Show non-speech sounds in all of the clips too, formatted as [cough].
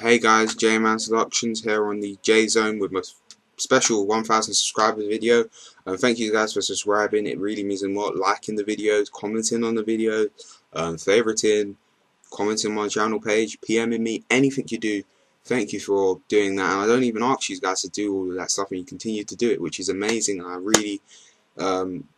Hey guys, J-Man Productions here on the J-Zone with my special 1000 subscribers video. Um, thank you guys for subscribing, it really means a lot. Liking the videos, commenting on the videos, um, favoriting, commenting on my channel page, PMing me, anything you do. Thank you for doing that. And I don't even ask you guys to do all of that stuff and you continue to do it, which is amazing. I really um,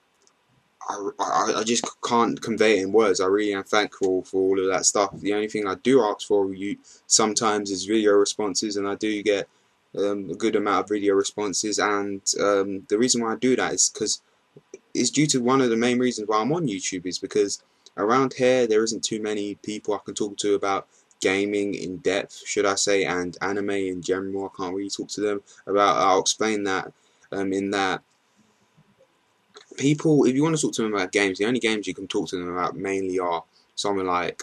I, I, just can't convey it in words. I really am thankful for all of that stuff. The only thing I do ask for you sometimes is video responses, and I do get um, a good amount of video responses. And um, the reason why I do that is because it's due to one of the main reasons why I'm on YouTube is because around here there isn't too many people I can talk to about gaming in depth, should I say, and anime in general. I can't really talk to them about. I'll explain that um, in that people, if you want to talk to them about games, the only games you can talk to them about mainly are something like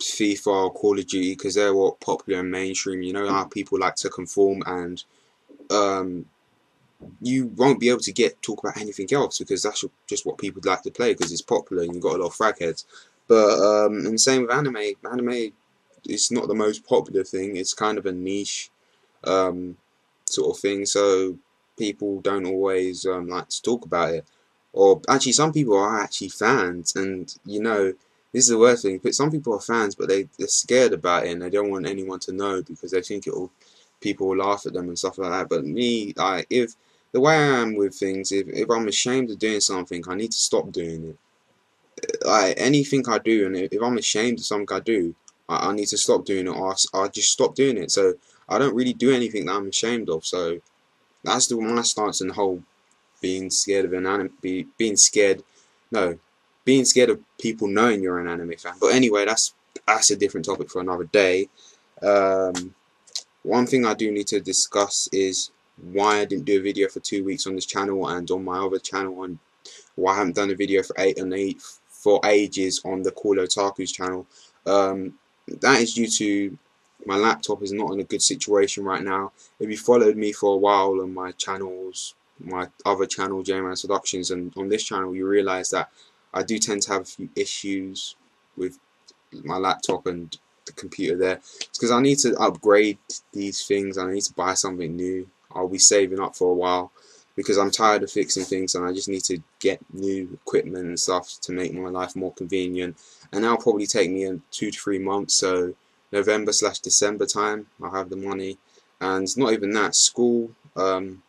FIFA or Call of Duty because they're what popular and mainstream. You know how people like to conform, and um, you won't be able to get talk about anything else because that's just what people like to play because it's popular and you've got a lot of frag heads. But um, and same with anime. Anime is not the most popular thing. It's kind of a niche um, sort of thing. So people don't always um, like to talk about it. Or actually, some people are actually fans, and you know, this is the worst thing. But some people are fans, but they they're scared about it, and they don't want anyone to know because they think it'll people will laugh at them and stuff like that. But me, like if the way I am with things, if if I'm ashamed of doing something, I need to stop doing it. Like anything I do, and if I'm ashamed of something I do, I, I need to stop doing it, or I, I just stop doing it. So I don't really do anything that I'm ashamed of. So that's the my stance in the whole being scared of an anime, be, being scared, no, being scared of people knowing you're an anime fan. But anyway, that's that's a different topic for another day. Um, one thing I do need to discuss is why I didn't do a video for two weeks on this channel and on my other channel and why I haven't done a video for eight and eight for ages on the Cool Otaku's channel. Um, that is due to my laptop is not in a good situation right now. If you followed me for a while on my channels, my other channel, J-Man Productions, and on this channel, you realize that I do tend to have a few issues with my laptop and the computer there. It's because I need to upgrade these things. And I need to buy something new. I'll be saving up for a while because I'm tired of fixing things and I just need to get new equipment and stuff to make my life more convenient. And that'll probably take me in two to three months. So November slash December time I'll have the money. And not even that school um,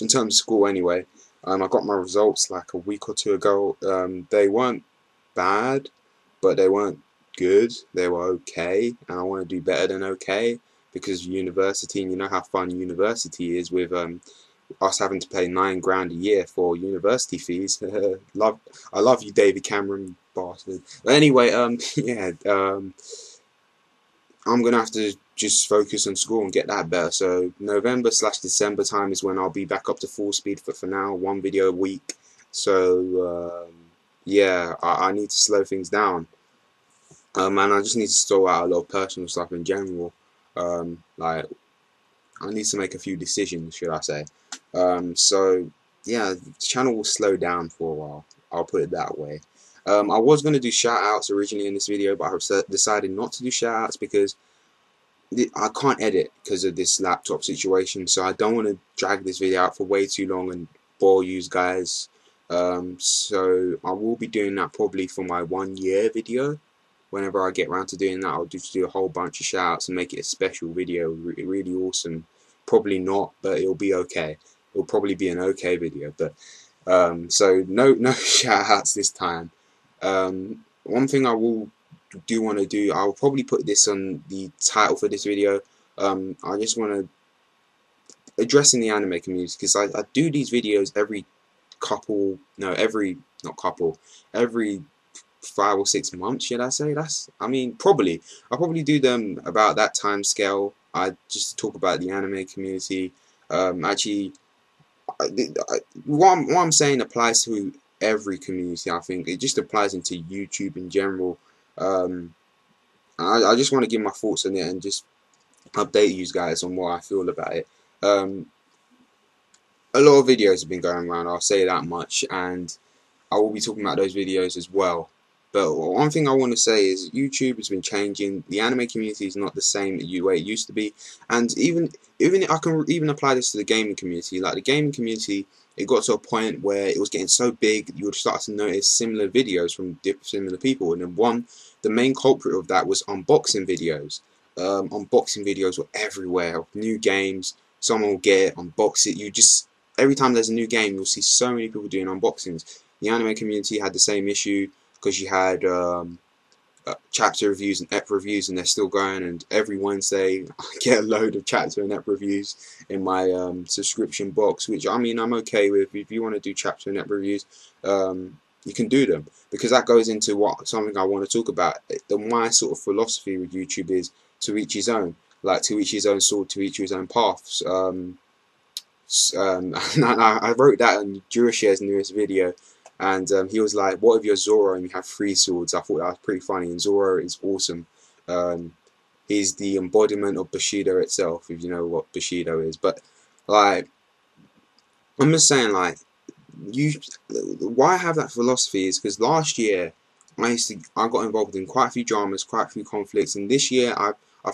in terms of school anyway um, I got my results like a week or two ago. Um, they weren't bad but they weren't good. They were okay and I want to do better than okay because university and you know how fun university is with um, us having to pay nine grand a year for university fees. [laughs] Love I love you David Cameron bastard. But anyway um [laughs] yeah um I'm gonna have to just focus on school and get that better. So November slash December time is when I'll be back up to full speed. But for now, one video a week. So um, yeah, I, I, need to slow things down. Um, and I just need to sort out a lot of personal stuff in general. Um, like I need to make a few decisions, should I say? Um, so yeah, the channel will slow down for a while. I'll put it that way. Um, I was going to do shout outs originally in this video, but I've decided not to do shout outs because I can't edit because of this laptop situation. So I don't want to drag this video out for way too long and bore you guys. Um, so I will be doing that probably for my one year video. Whenever I get around to doing that, I'll just do a whole bunch of shout outs and make it a special video. Re really awesome. Probably not, but it'll be okay. It'll probably be an okay video. But um, so no no [laughs] shout outs this time. Um, one thing I will do want to do, I'll probably put this on the title for this video. Um, I just want to addressing the anime community because I, I do these videos every couple, no, every not couple, every five or six months, should I say? That's, I mean, probably. I probably do them about that time scale. I just talk about the anime community. Um, actually, I, I, what, I'm, what I'm saying applies to every community. I think it just applies into YouTube in general. Um, I, I just want to give my thoughts on it and just update you guys on what I feel about it. Um, a lot of videos have been going around, I'll say that much, and I will be talking about those videos as well. But one thing I want to say is YouTube has been changing. The anime community is not the same way it used to be, and even even I can even apply this to the gaming community. Like the gaming community, it got to a point where it was getting so big, you would start to notice similar videos from similar people. And then one, the main culprit of that was unboxing videos. Um, unboxing videos were everywhere. New games, someone will get it, unbox it. You just every time there's a new game, you'll see so many people doing unboxings. The anime community had the same issue because you had um, uh, chapter reviews and ep reviews, and they're still going. And every Wednesday, [laughs] I get a load of chapter and ep reviews in my um, subscription box, which I mean I'm okay with. If you want to do chapter and ep reviews, um, you can do them because that goes into what something I want to talk about. The my sort of philosophy with YouTube is to each his own, like to each his own sword, to each his own paths. Um, um, [laughs] I wrote that on Durashare's newest video and um, he was like, "What if you're Zoro and you have three swords?" I thought that was pretty funny. And Zoro is awesome. Um, he's the embodiment of Bushido itself, if you know what Bushido is. But like, I'm just saying, like, you why I have that philosophy is because last year I used to I got involved in quite a few dramas, quite a few conflicts, and this year I I,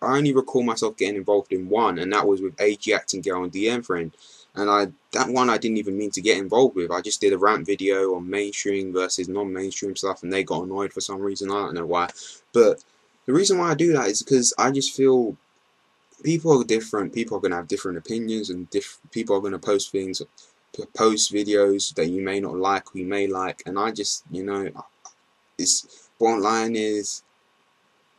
I only recall myself getting involved in one, and that was with AG Acting Girl and DM Friend and I that one I didn't even mean to get involved with. I just did a rant video on mainstream versus non-mainstream stuff, and they got annoyed for some reason. I don't know why, but the reason why I do that is because I just feel people are different. People are gonna have different opinions, and diff people are gonna post things, post videos that you may not like, you may like, and I just you know, it's bottom line is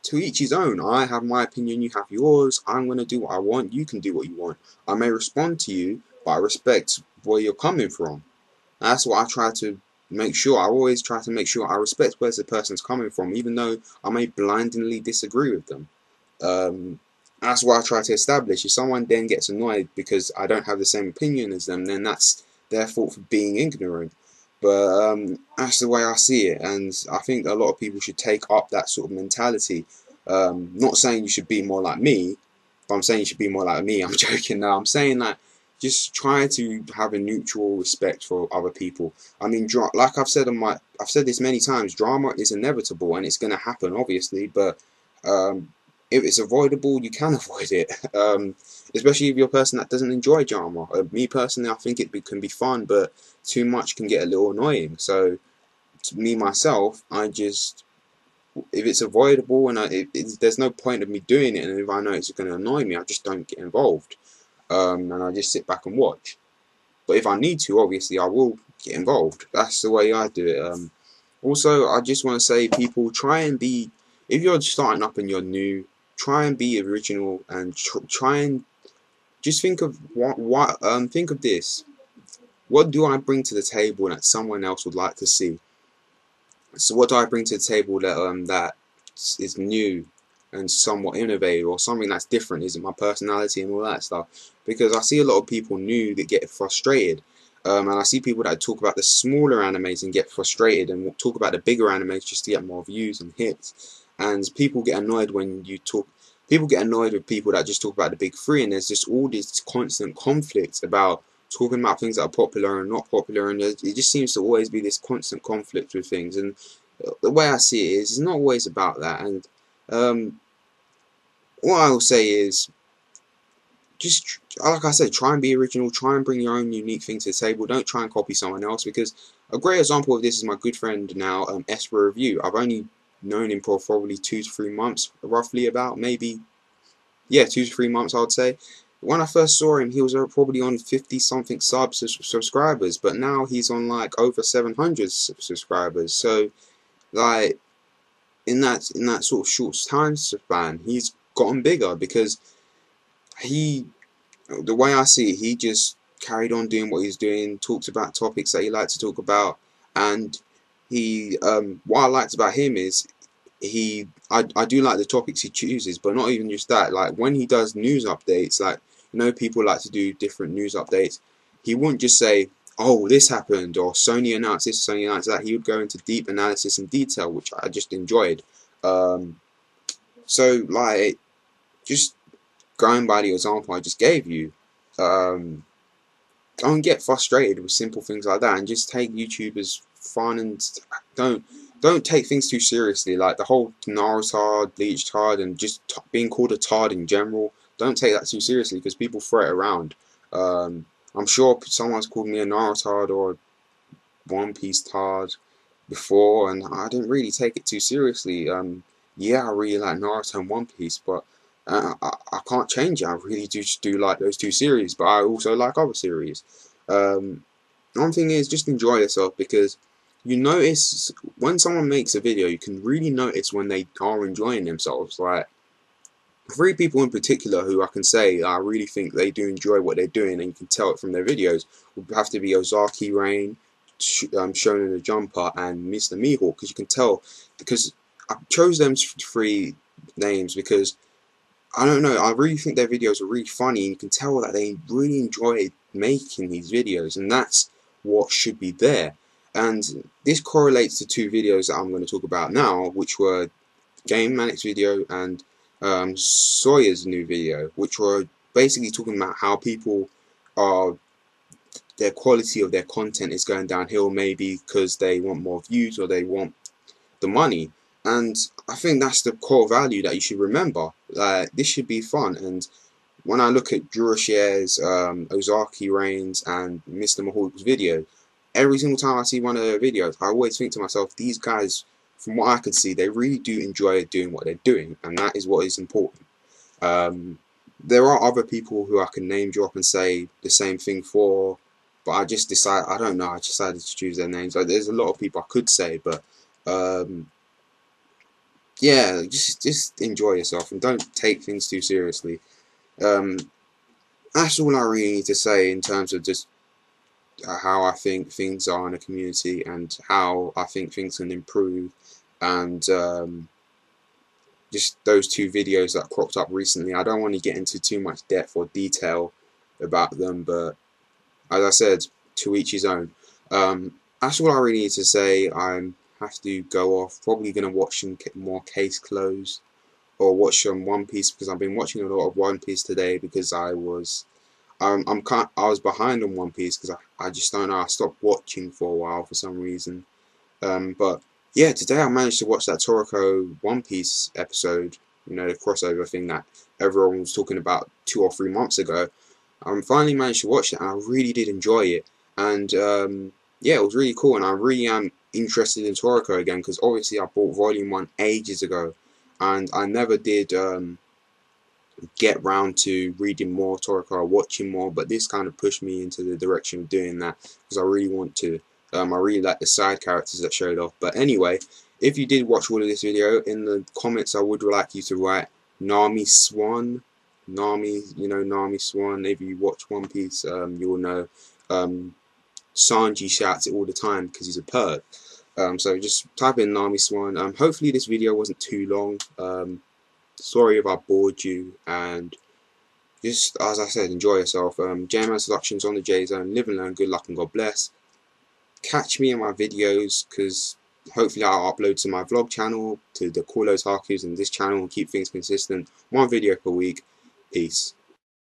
to each his own. I have my opinion, you have yours. I'm going to do what I want, you can do what you want. I may respond to you, but I respect where you're coming from. That's what I try to make sure. I always try to make sure I respect where the person's coming from, even though I may blindly disagree with them. Um, that's what I try to establish. If someone then gets annoyed because I don't have the same opinion as them, then that's their fault for being ignorant. But um, that's the way I see it, and I think a lot of people should take up that sort of mentality. Um, not saying you should be more like me, but I'm saying you should be more like me. [laughs] I'm joking now. I'm saying that just try to have a neutral respect for other people. I mean, like I've said on my, I've said this many times. Drama is inevitable and it's going to happen, obviously. But um, if it's avoidable, you can [laughs] avoid it. Um, especially if you're a person that doesn't enjoy drama. Uh, me personally, I think it be, can be fun, but too much can get a little annoying. So, me myself, I just if it's avoidable and I, it, it, there's no point of me doing it, and if I know it's going to annoy me, I just don't get involved um, and I just sit back and watch. But if I need to, obviously, I will get involved. That's the way I do it. Um, also, I just want to say, people, try and be, if you're starting up and you're new, try and be original and tr try and just think of what, what um, think of this. What do I bring to the table that someone else would like to see? So what do I bring to the table that um that is new and somewhat innovative or something that's different? Is it my personality and all that stuff? Because I see a lot of people new that get frustrated. Um, and I see people that talk about the smaller animes and get frustrated and talk about the bigger animes just to get more views and hits. And people get annoyed when you talk. People get annoyed with people that just talk about the big three, and there's just all this constant conflict about talking about things that are popular and not popular, and it just seems to always be this constant conflict with things. And the way I see it is, it's not always about that. And um, what I will say is, just like I said, try and be original. Try and bring your own unique thing to the table. Don't try and copy someone else because a great example of this is my good friend now, um, Esper Review. I've only known him for probably two to three months, roughly about maybe, yeah, two to three months, I'd say. When I first saw him, he was probably on 50 something subs subscribers, but now he's on like over 700 subscribers. So, like, in that in that sort of short time span, he's gotten bigger because he, the way I see it, he just carried on doing what he's doing, talked about topics that he liked to talk about, and he, um, what I liked about him is he, I, I do like the topics he chooses, but not even just that, like when he does news updates, like, you know, people like to do different news updates, he wouldn't just say, oh, this happened, or Sony announced this, Sony announced that. He would go into deep analysis and detail, which I just enjoyed. Um, so, like, just going by the example I just gave you, um, don't get frustrated with simple things like that, and just take YouTube as fun and don't don't take things too seriously. Like the whole Naruto, Bleach Tard, and just being called a Tard in general. Don't take that too seriously because people throw it around. Um, I'm sure someone's called me a Naruto or One Piece Tard before, and I didn't really take it too seriously. Um, yeah, I really like Naruto and One Piece, but I, I can't change it. I really do just do like those two series, but I also like other series. Um, one thing is just enjoy yourself because you notice when someone makes a video, you can really notice when they are enjoying themselves. Like three people in particular who I can say I really think they do enjoy what they're doing, and you can tell it from their videos. Would have to be Ozaki Rain, um, Shonen the Jumper, and Mr. Mihawk, because you can tell. Because I chose them three names because I don't know. I really think their videos are really funny, and you can tell that they really enjoy making these videos, and that's what should be there. And this correlates to two videos that I'm going to talk about now, which were Game Manic's video and um, Sawyer's new video, which were basically talking about how people are their quality of their content is going downhill, maybe because they want more views or they want the money. And I think that's the core value that you should remember. Like this should be fun. And when I look at Durashare's, um, Ozaki Reigns, and Mr. Mihawk's video, every single time I see one of their videos, I always think to myself, these guys, from what I can see, they really do enjoy doing what they're doing, and that is what is important. Um, there are other people who I can name drop and say the same thing for, but I just decided, I don't know, I decided to choose their names. Like, there's a lot of people I could say, but um, yeah, just just enjoy yourself and don't take things too seriously. Um, that's all I really need to say in terms of just uh, how I think things are in a community and how I think things can improve and um, just those two videos that cropped up recently. I don't want to get into too much depth or detail about them, but as I said, to each his own. Um, that's all I really need to say. I have to go off. Probably going to watch some more Case Closed or watch some One Piece because I've been watching a lot of One Piece today because I was um, I'm kind I was behind on One Piece because I, I just don't know I stopped watching for a while for some reason um, but yeah today I managed to watch that Toriko One Piece episode you know the crossover thing that everyone was talking about two or three months ago I um, finally managed to watch it and I really did enjoy it and um, yeah it was really cool and I really am interested in Toriko again because obviously I bought volume 1 ages ago and I never did um, get round to reading more Toriko or watching more but this kind of pushed me into the direction of doing that because I really want to um, I really like the side characters that showed off. But anyway if you did watch all of this video in the comments I would like you to write Nami Swan Nami you know Nami Swan. If you watch One Piece um, you will know um, Sanji shouts it all the time because he's a perv um, so just type in Nami Swan. Um, hopefully this video wasn't too long. Um, sorry if I bored you. And just, as I said, enjoy yourself. Um, J-Man Productions on the J-Zone. Live and learn. Good luck and God bless. Catch me in my videos because hopefully I'll upload to my vlog channel, to the Cool Otakus and this channel and keep things consistent. One video per week. Peace.